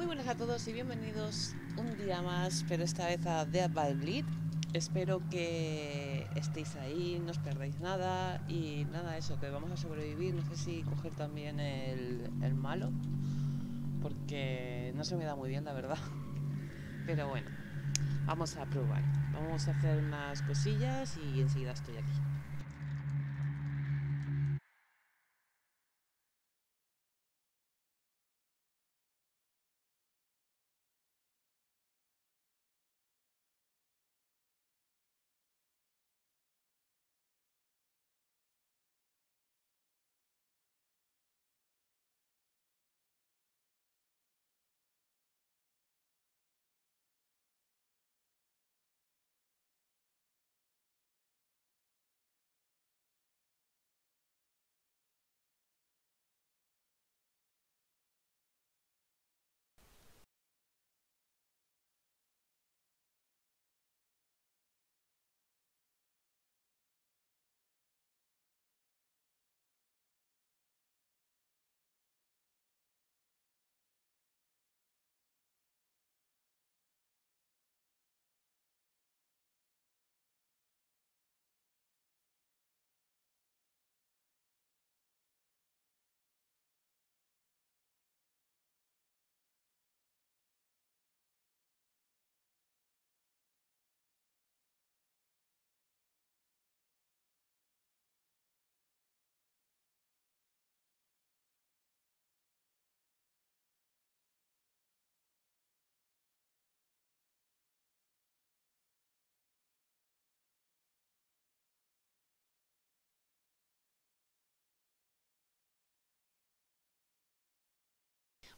Muy buenas a todos y bienvenidos un día más, pero esta vez a Dead by Bleed. Espero que estéis ahí, no os perdáis nada y nada, eso, que vamos a sobrevivir. No sé si coger también el, el malo, porque no se me da muy bien, la verdad. Pero bueno, vamos a probar. Vamos a hacer unas cosillas y enseguida estoy aquí.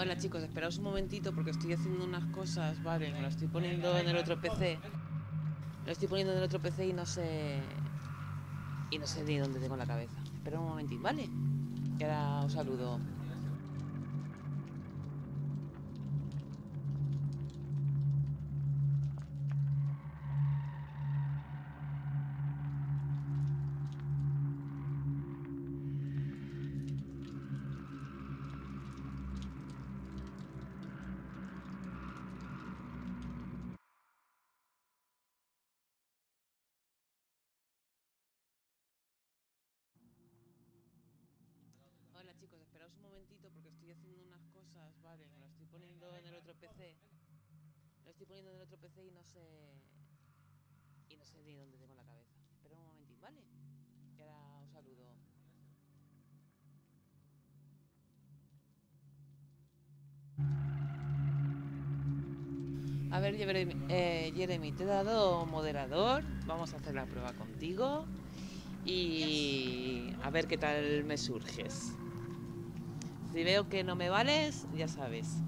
Hola chicos, esperaos un momentito porque estoy haciendo unas cosas, vale, me lo estoy poniendo en el otro PC. Lo estoy poniendo en el otro PC y no sé... Y no sé ni dónde tengo la cabeza. Espera un momentito, ¿vale? Y ahora os saludo. Vale, lo estoy poniendo en el otro PC. Lo estoy poniendo en el otro PC y no sé... Y no sé ni dónde tengo la cabeza. Espera un momentito, ¿vale? Y ahora os saludo. A ver, eh, Jeremy, te he dado moderador. Vamos a hacer la prueba contigo. Y a ver qué tal me surges. Si veo que no me vales, ya sabes.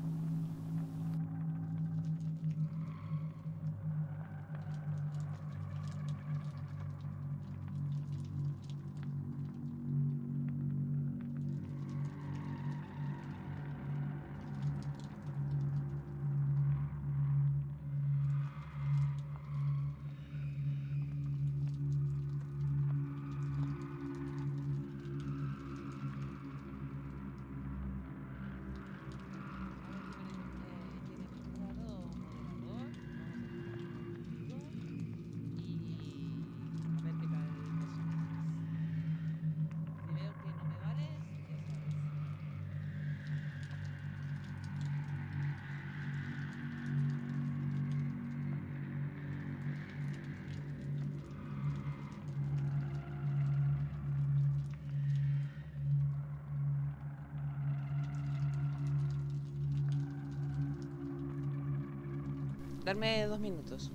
Darme dos minutos.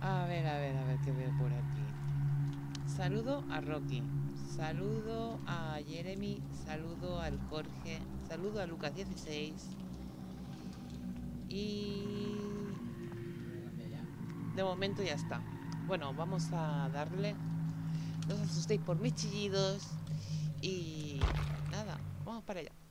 A ver, a ver, a ver qué veo por aquí. Saludo Rocky, saludo a Jeremy, saludo al Jorge, saludo a Lucas 16 y de momento ya está. Bueno, vamos a darle. No os asustéis por mis chillidos y nada, vamos para allá.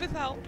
Yo aún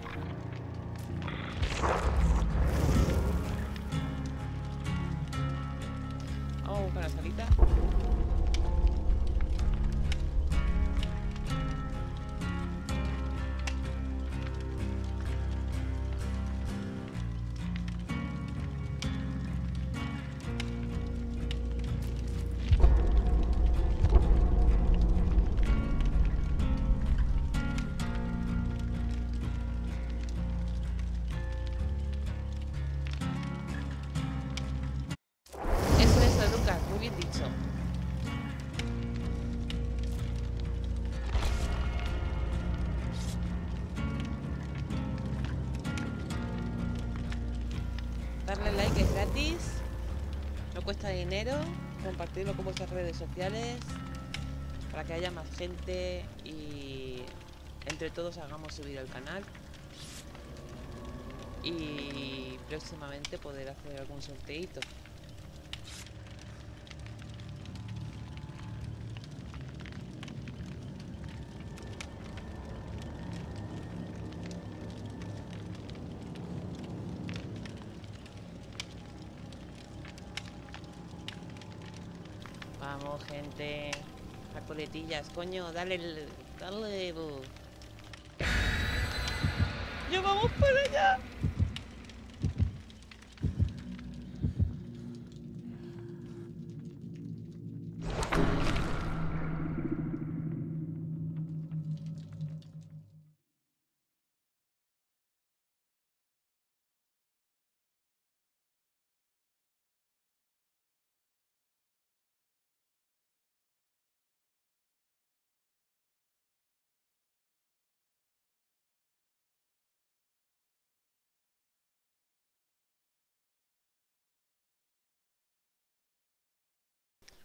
dinero, compartirlo con vuestras redes sociales para que haya más gente y entre todos hagamos subir el canal y próximamente poder hacer algún sorteito. Gente. A coletillas, coño, dale el. Dale. ¡Ya vamos para allá!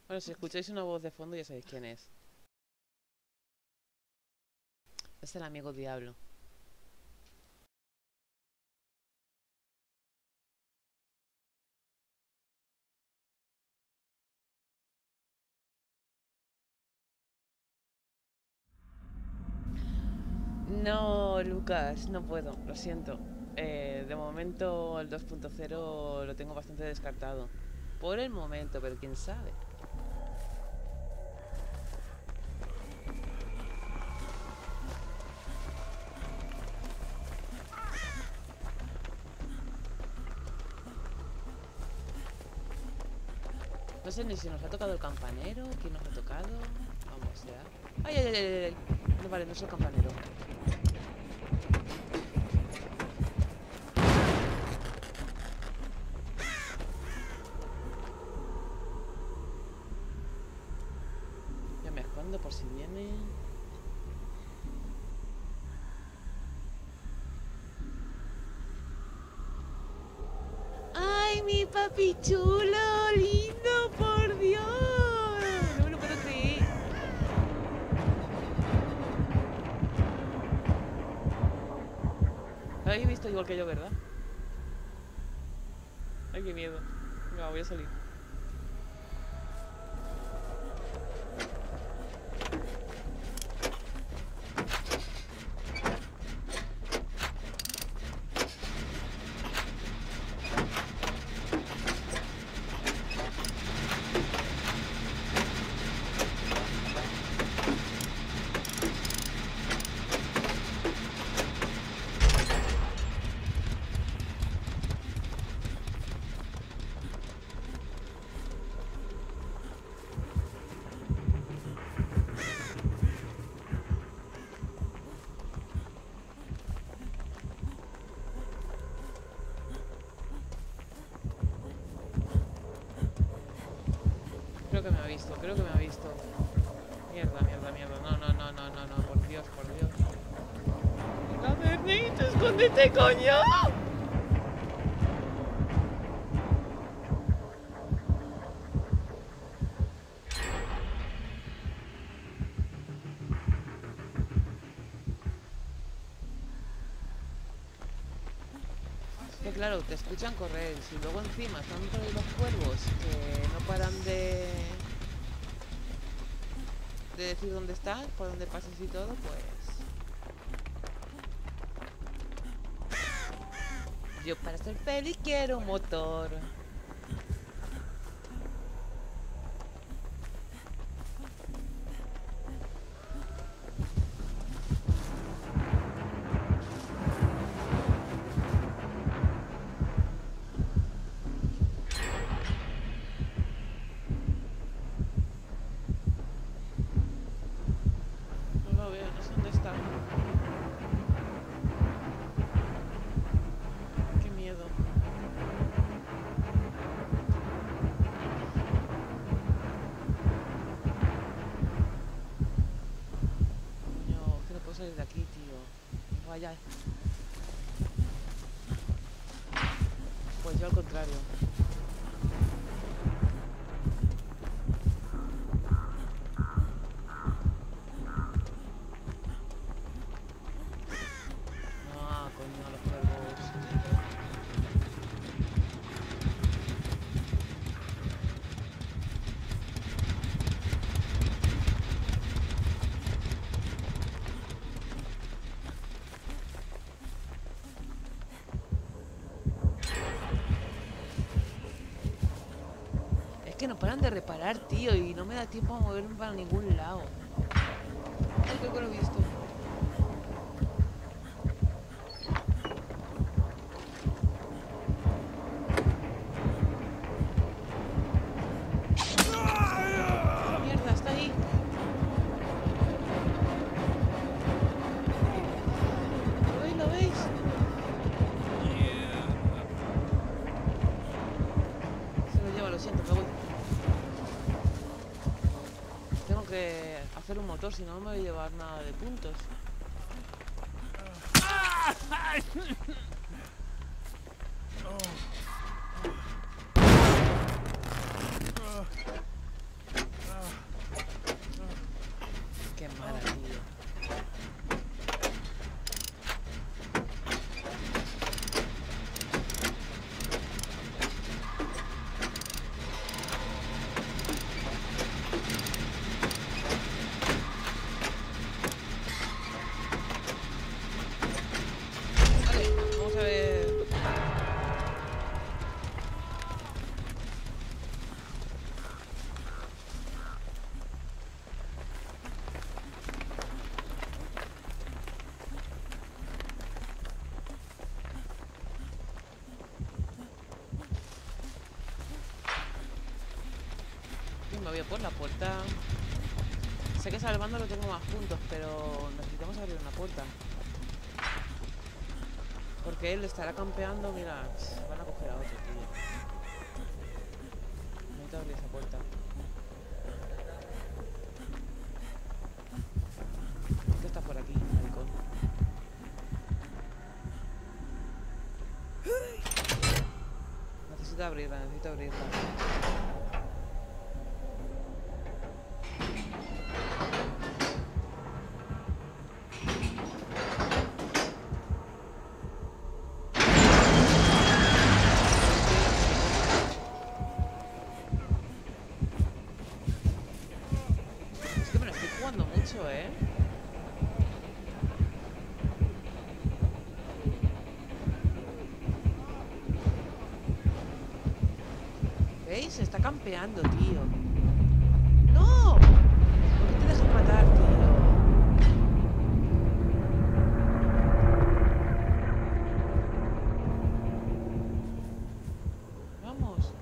Bueno, si escucháis una voz de fondo ya sabéis quién es. Es el amigo diablo. No, Lucas, no puedo, lo siento. Eh, de momento el 2.0 lo tengo bastante descartado. Por el momento, pero quién sabe. Sé ni si nos ha tocado el campanero, quién nos ha tocado. Vamos, ya. ¡Ay, ay, ay, ay! No, vale, no es el campanero. Ya me escondo por si viene. ¡Ay, mi papi! Lo habéis visto igual que yo, ¿verdad? Ay, qué miedo. No, voy a salir. Creo que me ha visto, creo que me ha visto. Mierda, mierda, mierda. No, no, no, no, no, no. Por Dios, por Dios. ¡Cadernito, escóndete, coño! Que claro, te escuchan correr. Si luego encima están ahí los cuervos que no paran de. de decir dónde estás, por dónde pasas y todo, pues. Yo para ser feliz quiero un motor. De reparar, tío, y no me da tiempo a moverme para ningún lado. Si no, no me voy a llevar nada de puntos. por la puerta. Sé que salvando lo tengo más puntos, pero necesitamos abrir una puerta. Porque él estará campeando, mira, van a coger a otro, tío. Necesito abrir esa puerta. ¿Qué está por aquí, maricón? Necesito abrirla, necesito abrirla. Es que me lo estoy jugando mucho, ¿eh? ¿Veis? Se está campeando, tío. ¡No! ¿Por qué te dejas matar, tío? Vamos.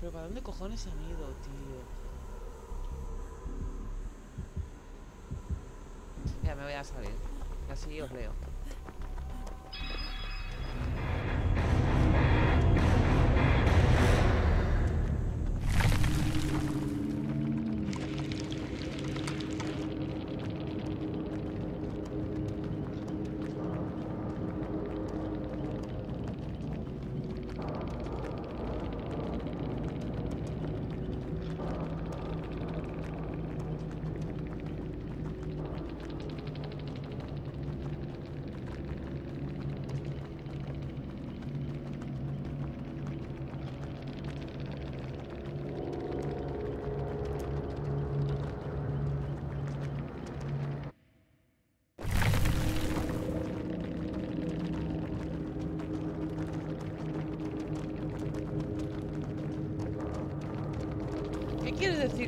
Pero ¿para dónde cojones han ido, tío? Mira, me voy a salir. Así os leo.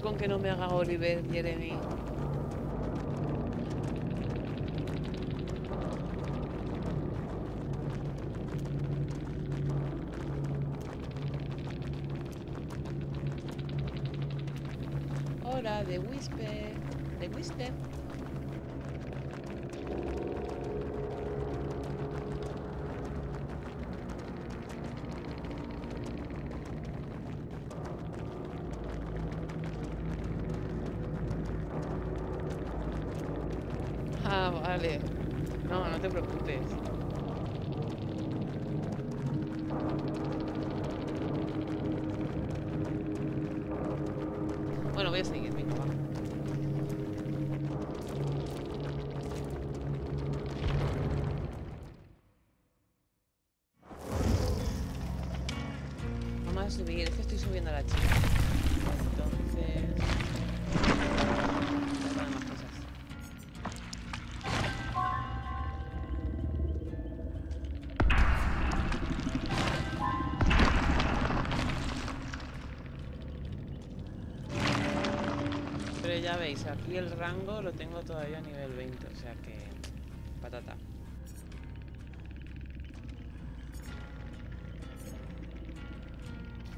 Con que no me haga Oliver, Jeremy? subiendo a la chica. Entonces... Más cosas. Pero ya veis, aquí el rango lo tengo todavía a nivel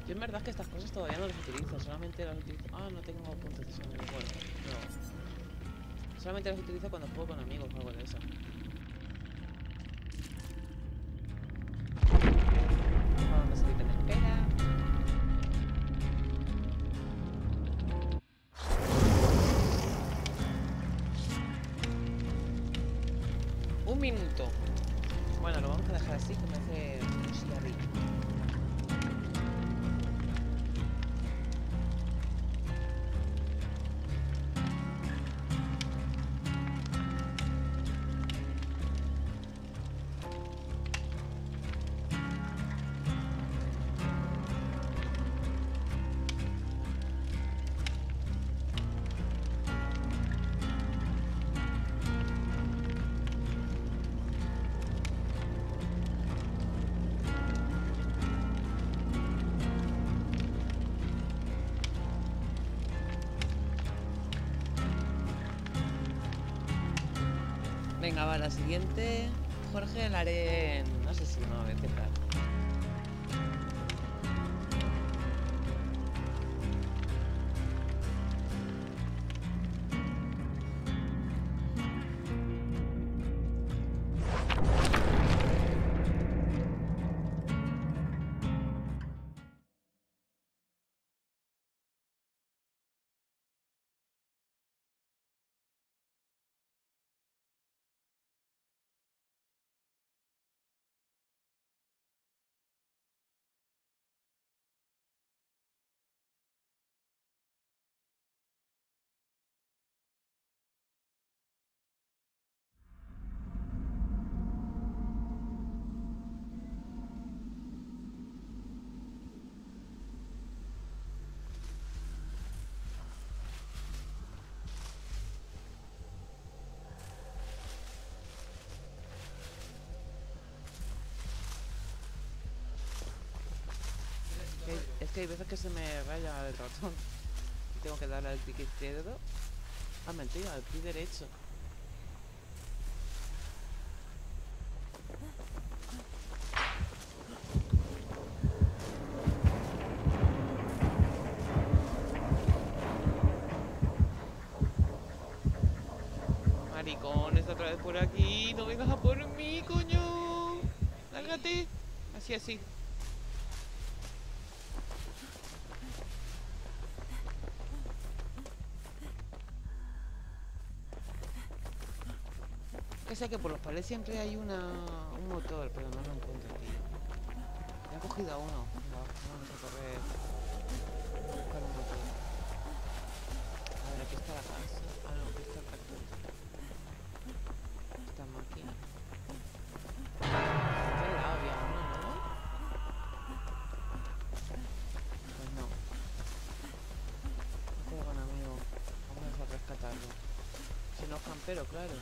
Yo en verdad que estas cosas todavía no las utilizo, solamente las utilizo... Ah, no tengo puntos de sangre, bueno, no. Solamente las utilizo cuando juego con amigos o algo de eso. Venga, la siguiente. Jorge, la haré Es que hay veces que se me raya el ratón. Tengo que darle al clic izquierdo. Ah, mentira, al clic derecho. Maricón, está otra vez por aquí. No vengas a por mí, coño. Lárgate. Así, así. Sé que por los palés siempre hay una, un motor, pero no lo encuentro, tío. Me he cogido a uno. Va, Vamos a correr. a buscar un motor. A ver, aquí está la casa. Ah, no, aquí está el cartón. Esta máquina. Está al lado ¿no? Pues no. Juego con amigo. Vamos a rescatarlo. Si no es campero, claro.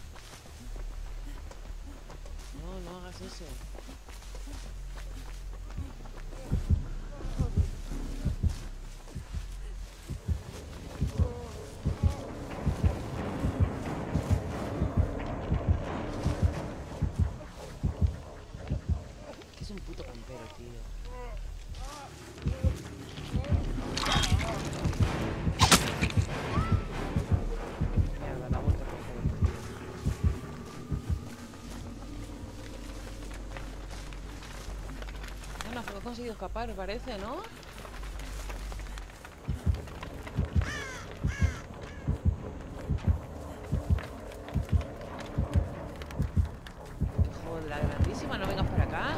No, no conseguido escapar, parece, ¿no? Hijo de la grandísima, no vengas para acá.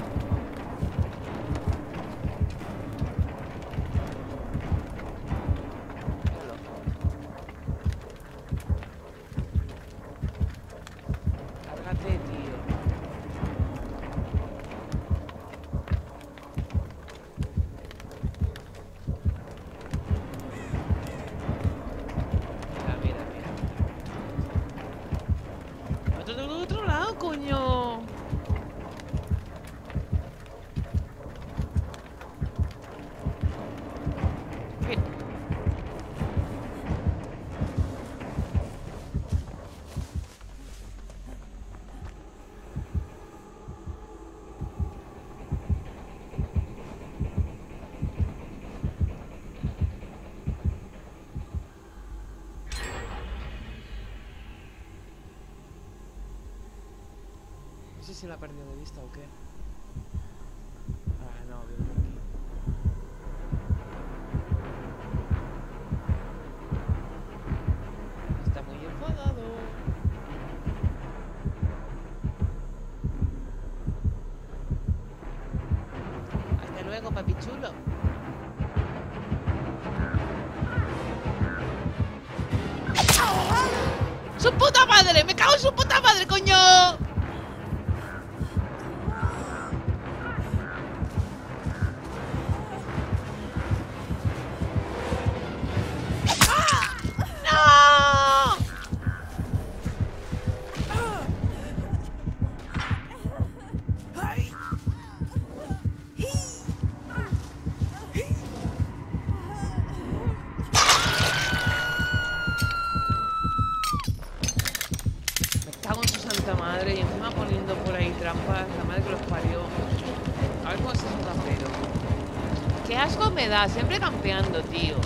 Míralo. Lárgate, tío. Mira, mira, mira. Otro del otro lado, coño. ¿Qué? sé si la ha perdido de vista o qué. Ah, no, Está muy enfadado. Hasta luego, papi chulo. ¡Su puta madre! ¡Me cago en su puta madre, coño! Campeando, tío.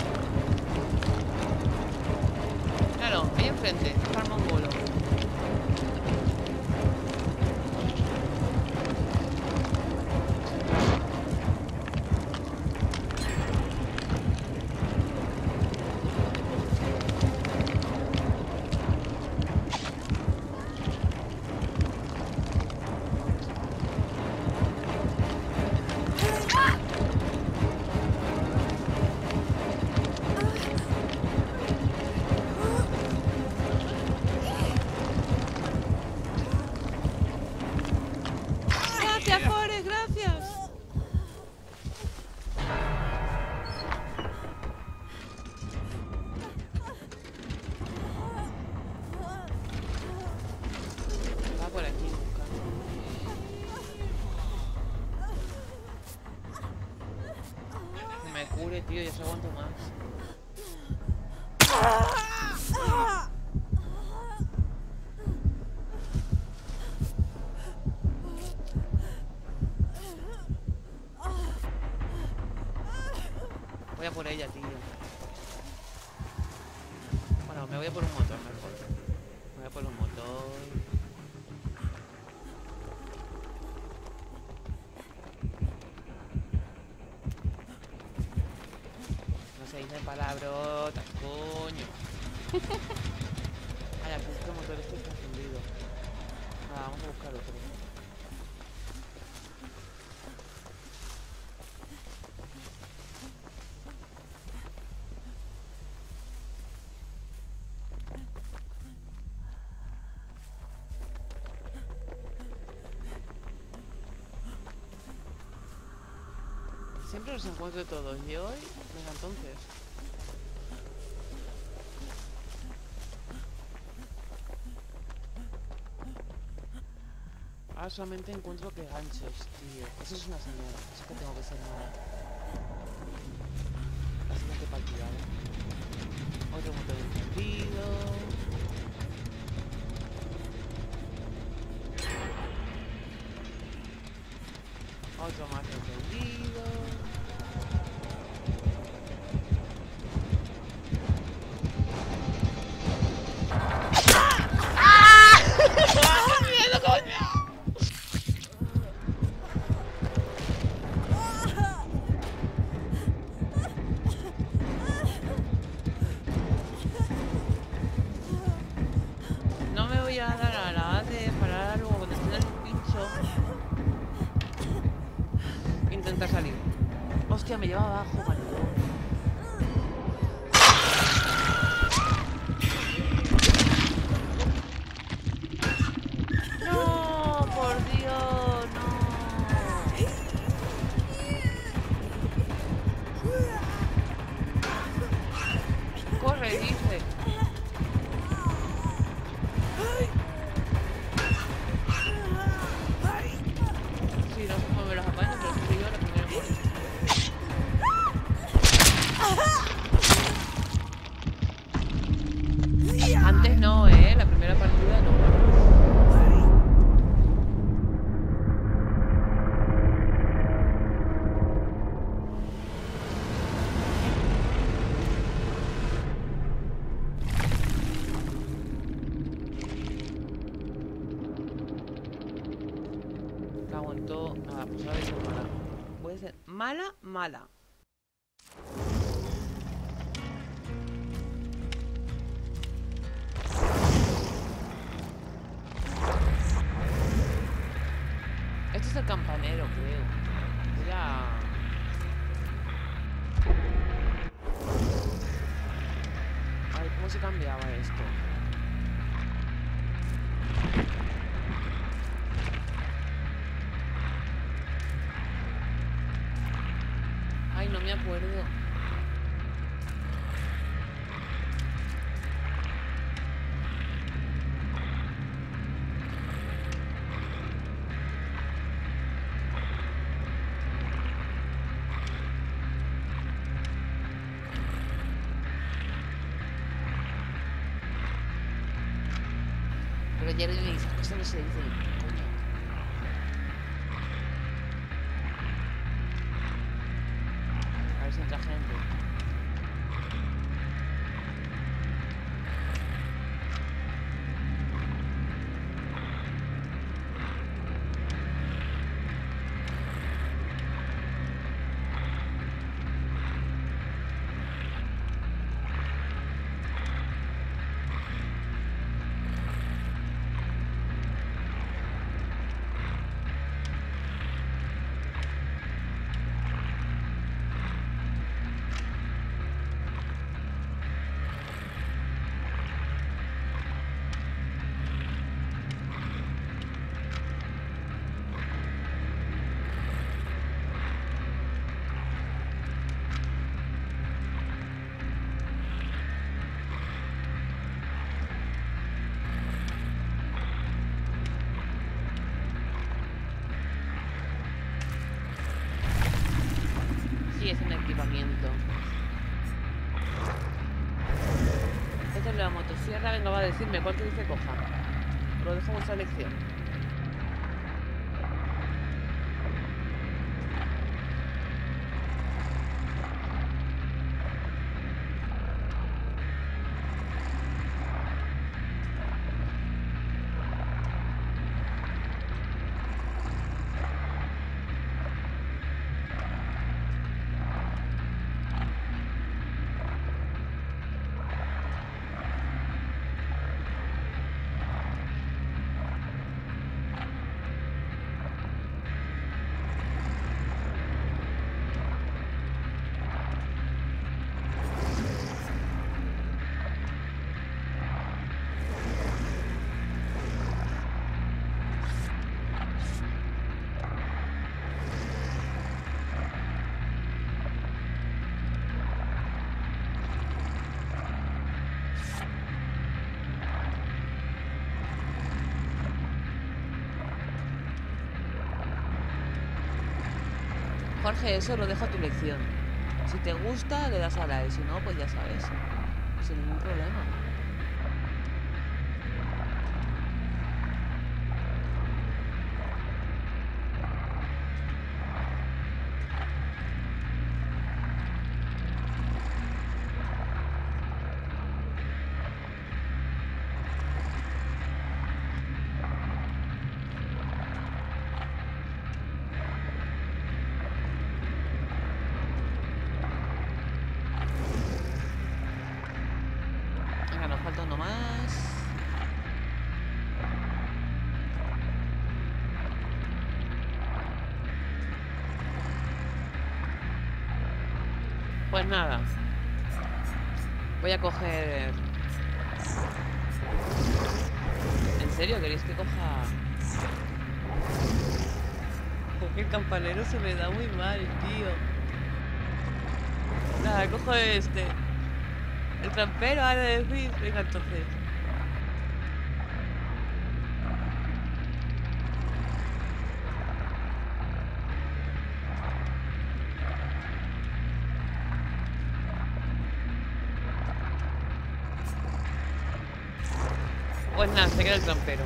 Por ella, tío. Bueno, me voy a por un motor mejor. Me voy a por un motor. palabrotas, coño. Ay, aquí este motor este está fundido. Ah, vamos a buscar otro. Siempre los encuentro todos y hoy, venga entonces. solamente encuentro que ganchos, tío. Eso es una señal. Eso que tengo que ser nada. La siguiente partida, ¿eh? Otro motor encendido. Otro más encendido. Me lleva abajo, cago dice, esto no se dice, coño. A ver si entra gente. Sí, es un equipamiento. Esta es la motosierra. Venga, va a decirme cuál queréis que coja. Lo dejo a vuestra elección. Eso lo dejo a tu elección. Si te gusta, le das a like. Si no, pues ya sabes. Sin ningún problema. Venga, nos falta uno más. Nada. Voy a coger... ¿En serio queréis que coja...? El campanero se me da muy mal, tío. Nada, cojo este. El trampero ha de decir. Venga, entonces. Pues nada, se queda el trampero.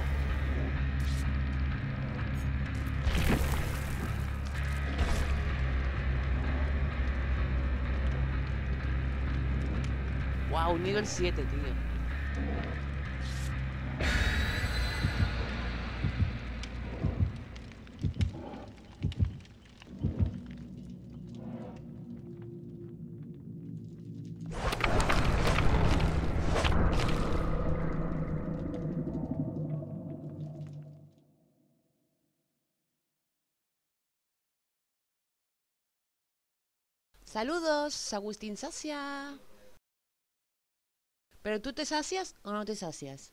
Wow, nivel 7, tío. Saludos, Agustín Sacia. ¿Pero tú te sacias o no te sacias?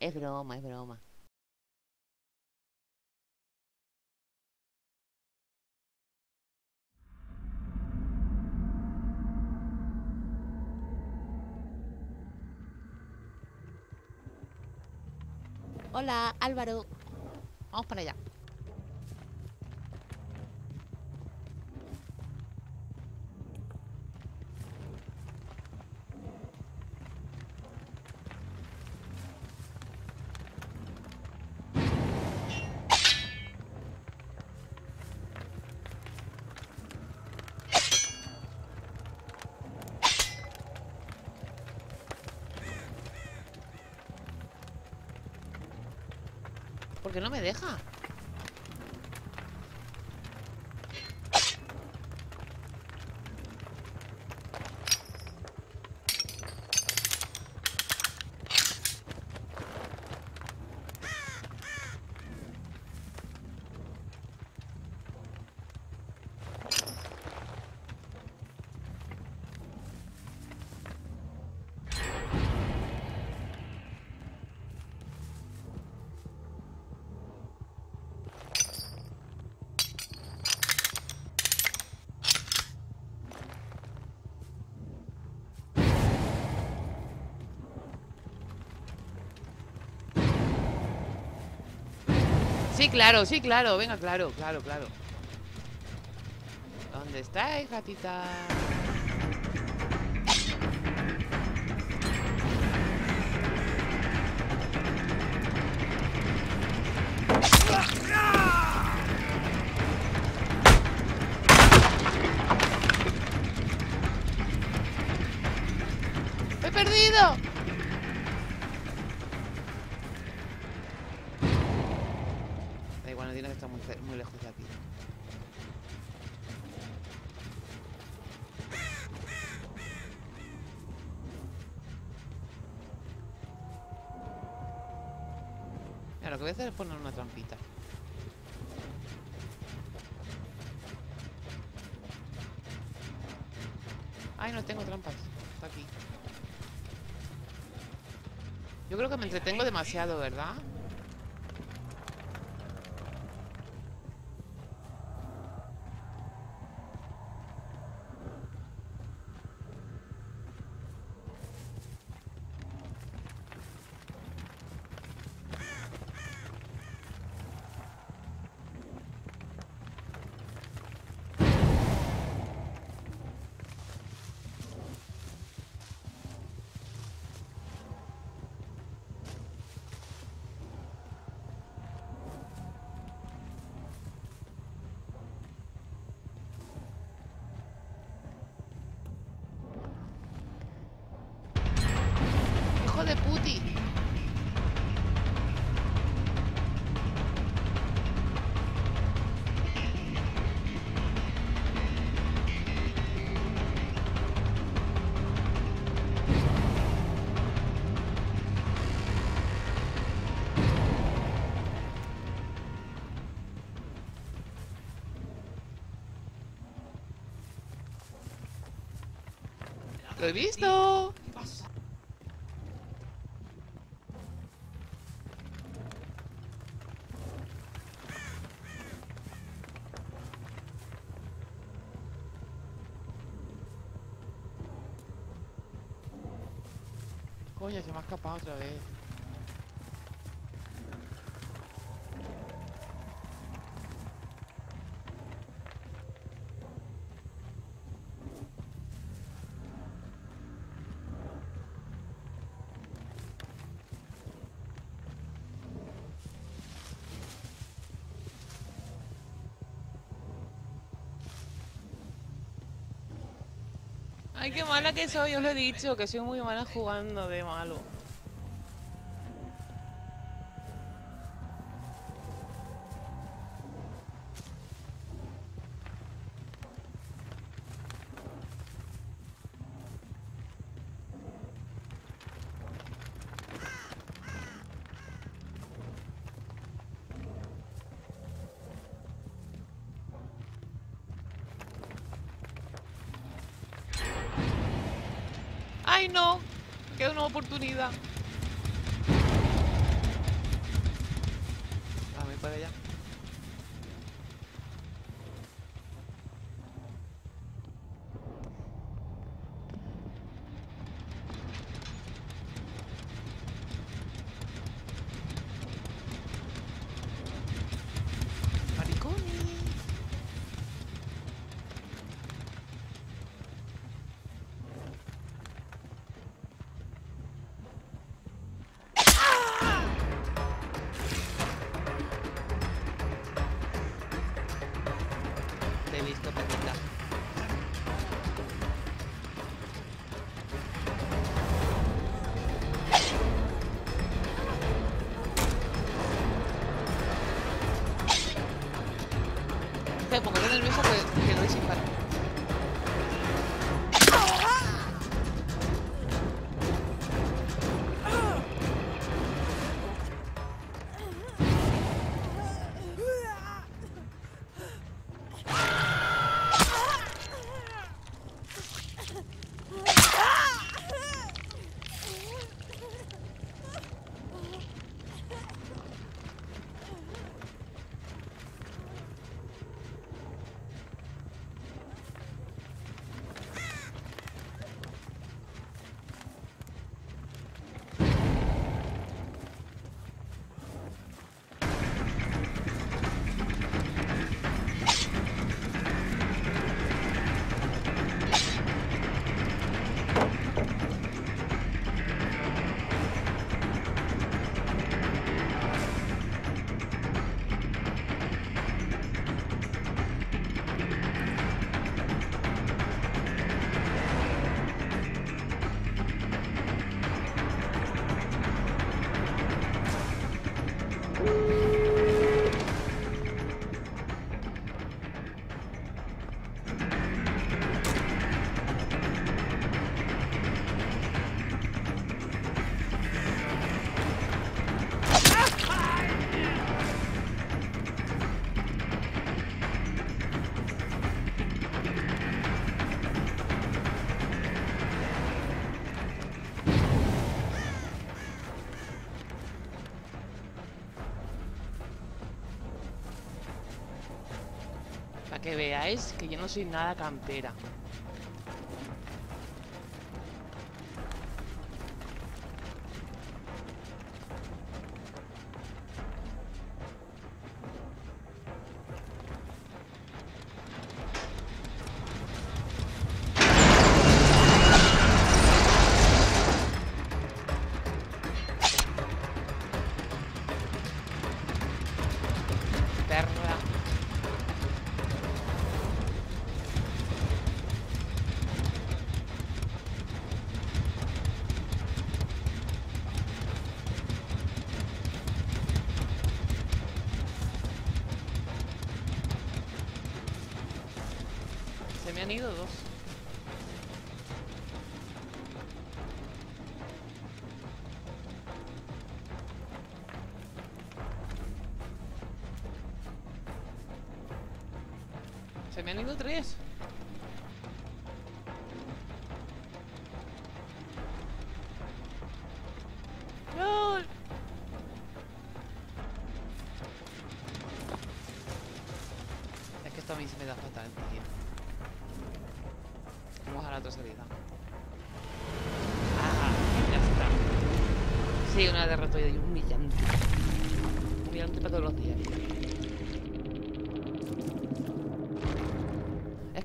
Es broma, es broma. Hola, Álvaro. Vamos para allá. Qué no me deja? Sí, claro, sí, claro. Venga, claro, claro, claro. ¿Dónde estáis, gatita? Que voy a hacer es poner una trampita. Ay, no tengo trampas. Está aquí. Yo creo que me entretengo demasiado, ¿verdad? ¡Lo he visto! Coño, se me ha escapado otra vez. Ay, qué mala que soy, os lo he dicho, que soy muy mala jugando de malo. Oportunidad. Me pongo nervioso que, que veáis que yo no soy nada campera.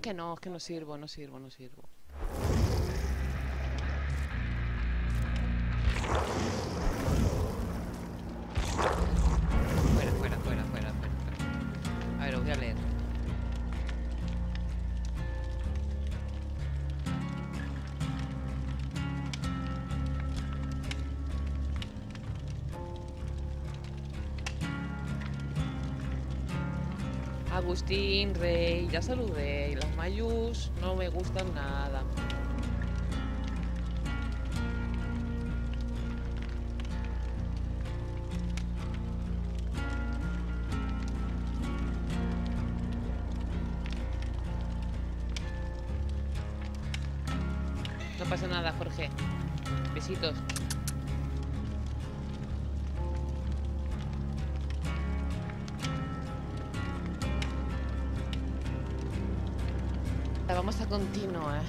Que no, que no sirvo, no sirvo, no sirvo. Fuera, fuera, fuera, fuera, fuera. A ver, os voy a leer. Agustín, Rey, ya saludé. Mayús no me gustan nada. No pasa nada, Jorge. Besitos. Continuar.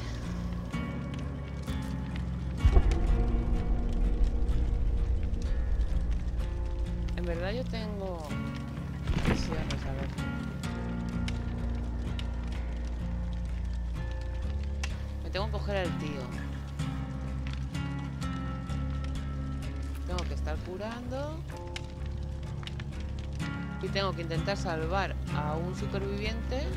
En verdad yo tengo a ver. Me tengo que coger al tío. Tengo que estar curando. Y tengo que intentar salvar a un superviviente.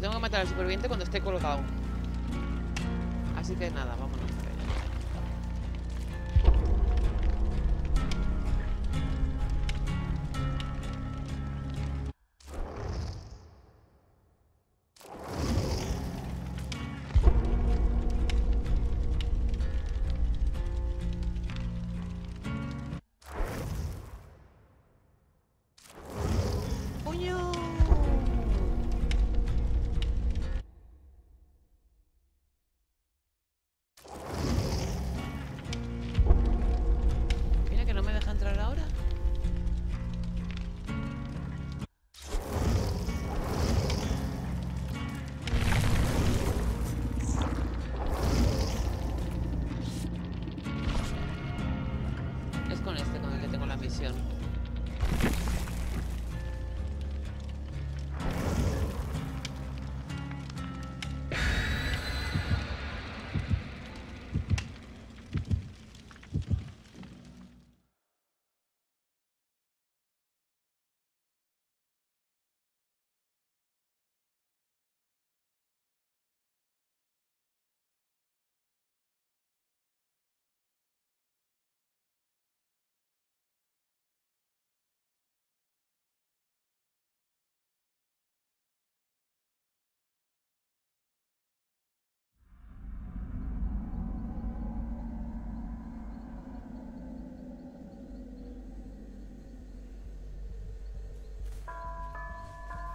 Tengo que matar al superviviente cuando esté colocado. Así que nada,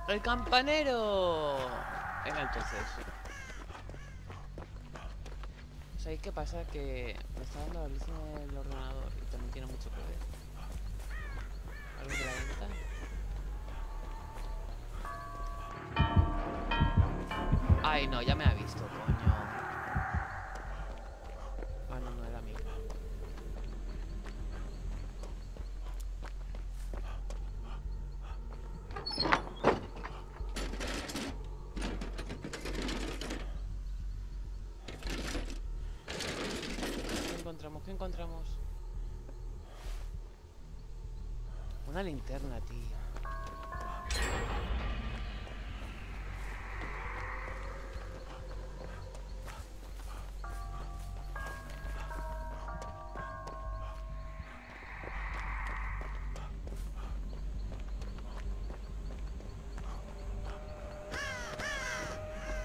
¡El campanero! Venga, entonces. ¿Sabéis qué pasa? Que me está dando la luz en el ordenador y también tiene mucho ver. ¿Algo de la venta? Ay, no, ya me ha visto, coño. Ah, no, no era mío. ¿Qué encontramos? ¿Qué encontramos? Linterna, tío.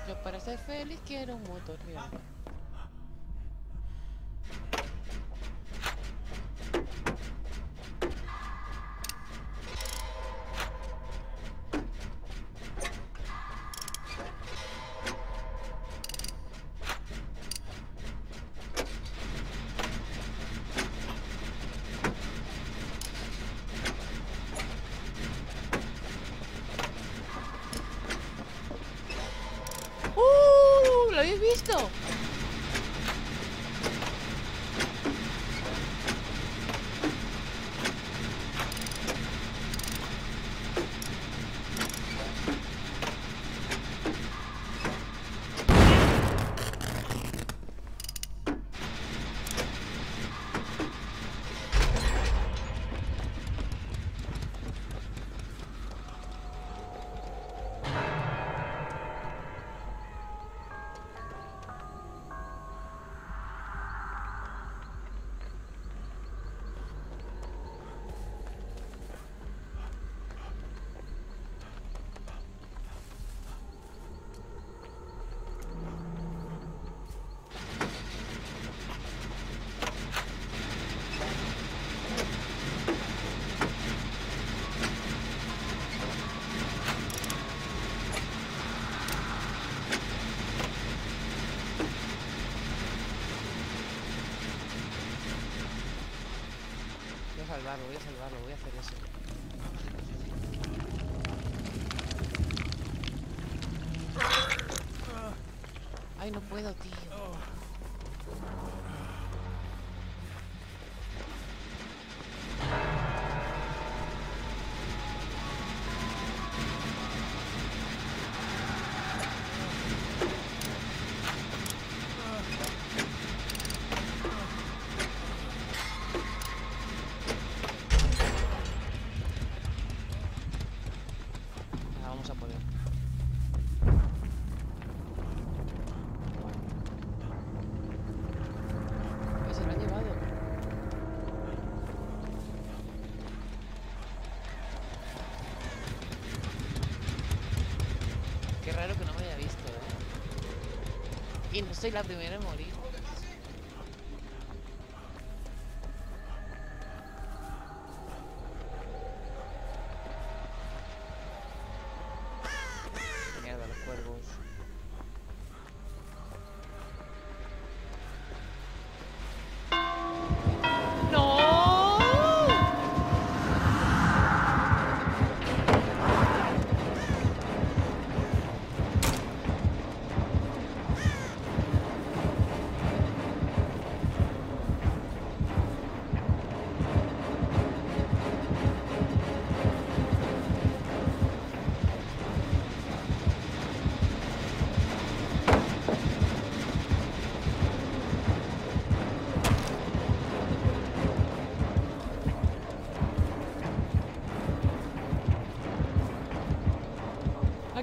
Yo para ser feliz quiero un motor real. Visto? salvarlo, voy a salvarlo, voy a hacer eso. Ay, no puedo, tío. soy la primera en.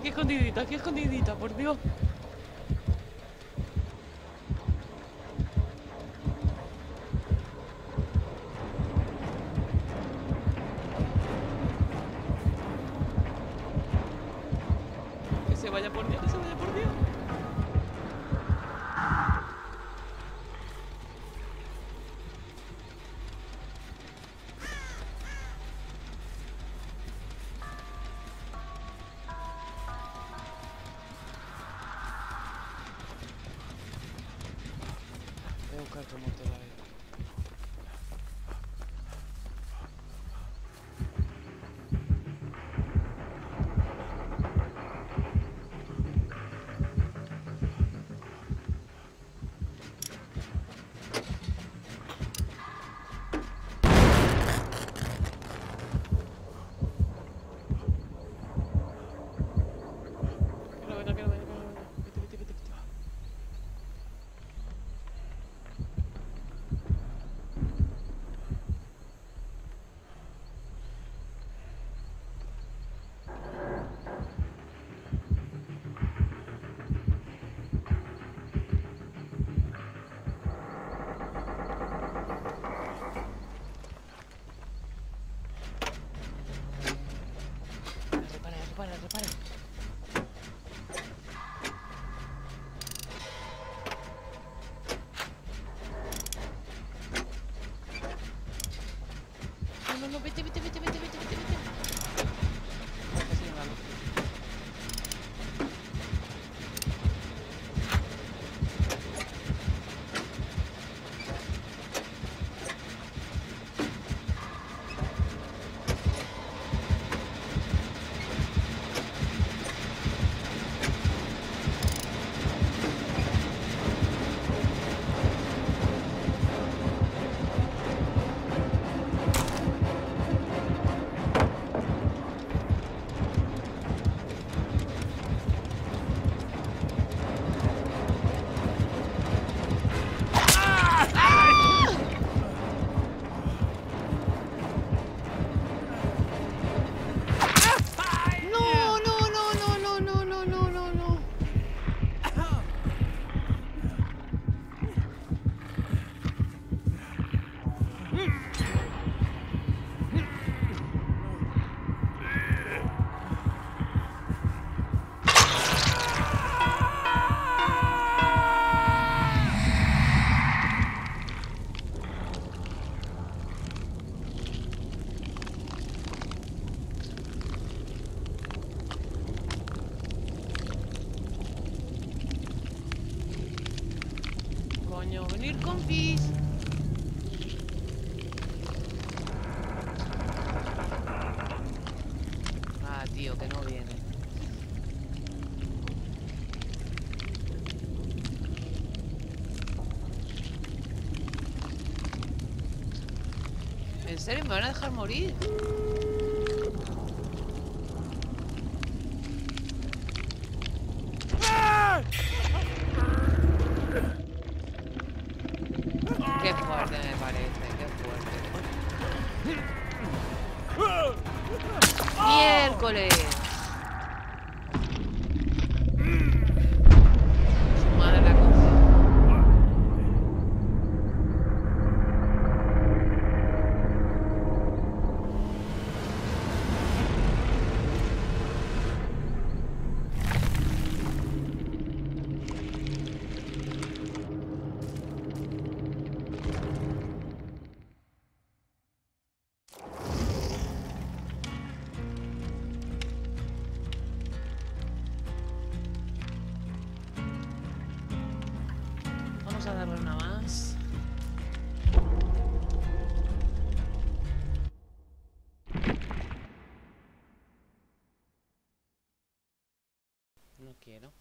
aquí escondidita, aquí escondidita, por Dios. ¿Me van a dejar morir? Darle una más. No quiero.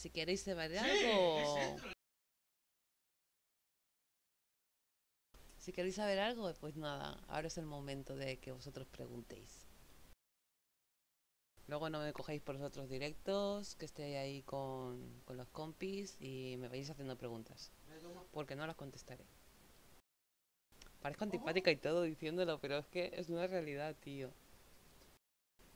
Si queréis saber algo. Si queréis saber algo, pues nada, ahora es el momento de que vosotros preguntéis. Luego no me cogéis por los otros directos, que esté ahí con, con los compis y me vais haciendo preguntas. Porque no las contestaré. Parezco antipática y todo diciéndolo, pero es que es una realidad, tío.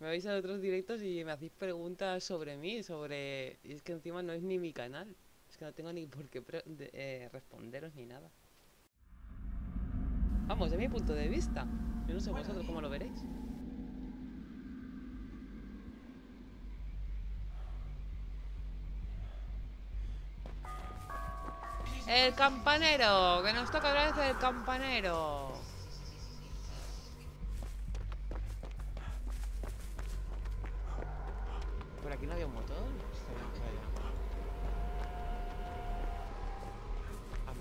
Me vais a otros directos y me hacéis preguntas sobre mí, sobre... Y es que encima no es ni mi canal. Es que no tengo ni por qué de- eh, responderos ni nada. Vamos, de mi punto de vista. Yo no sé vosotros cómo lo veréis. El campanero, que nos toca otra vez el campanero. Aquí no había un motor? Ah.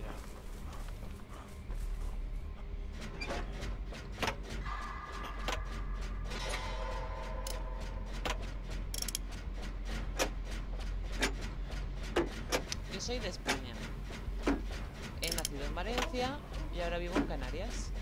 Yo soy de España. He nacido en Valencia y ahora vivo en Canarias.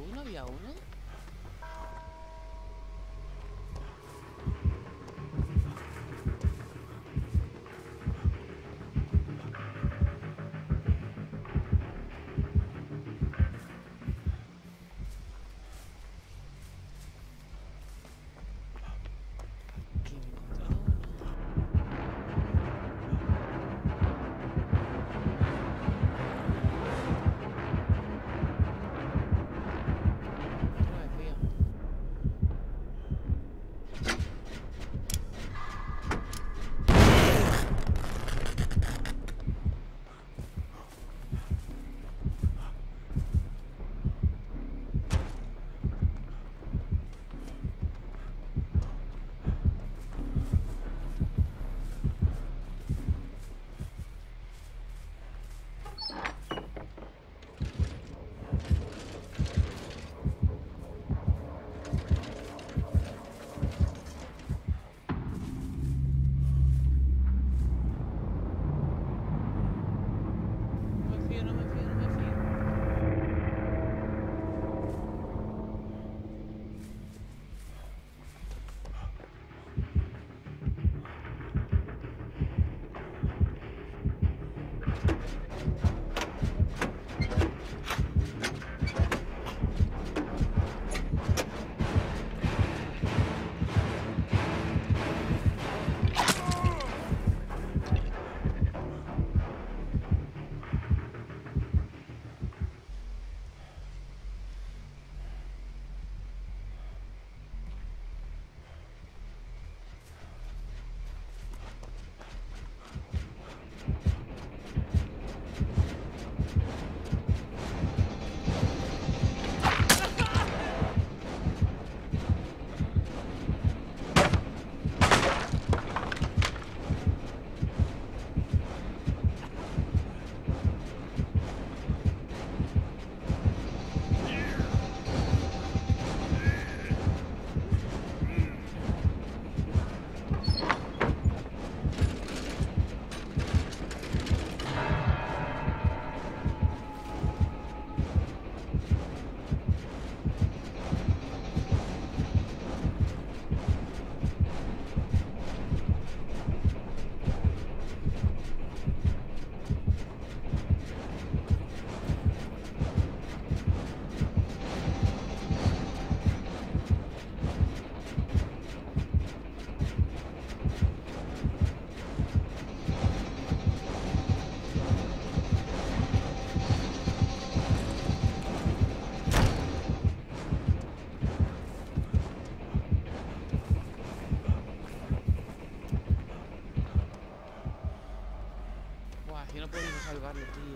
1 había uno. Salvarlo, tío. Coño,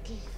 aquí. No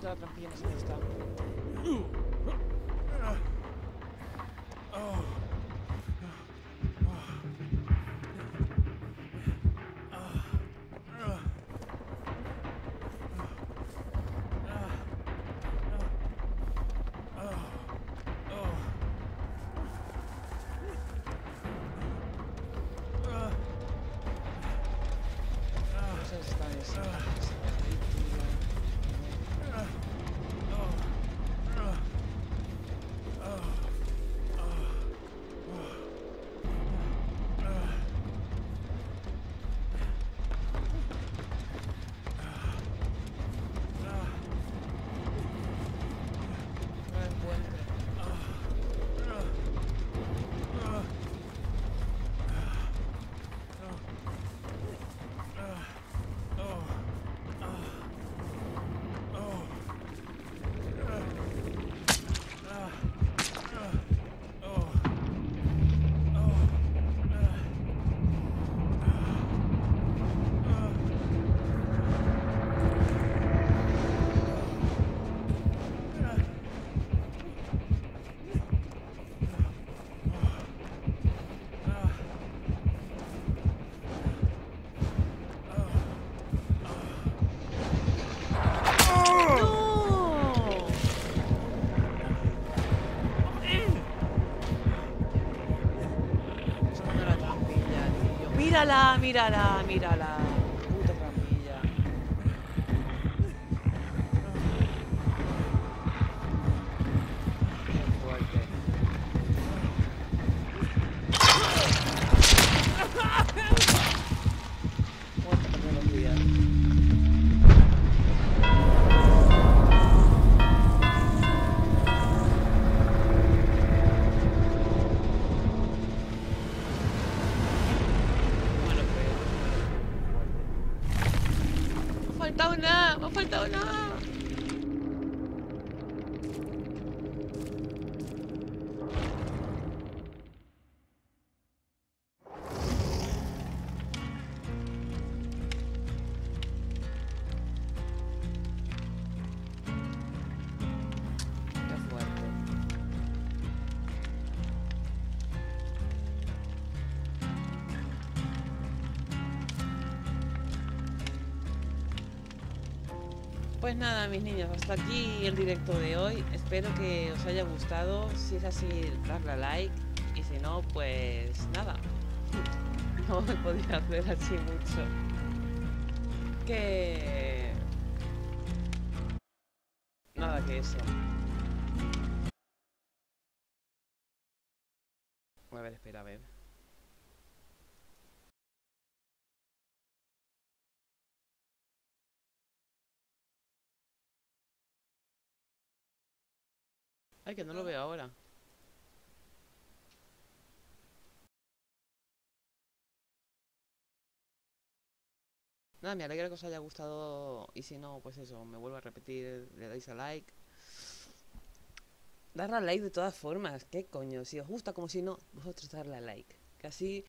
trampilla, necesito la trampilla, no Mírala, mírala, mírala. Mis niños, hasta aquí el directo de hoy. Espero que os haya gustado. Si es así, darle a like. Y si no, pues nada. No me podía hacer así mucho. Que... Nada que eso. Ay, que no lo veo ahora. Nada, me alegra que os haya gustado y si no, pues eso, me vuelvo a repetir, le dais a like. Darle a like de todas formas, qué coño, si os gusta como si no, vosotros darle a like. Que así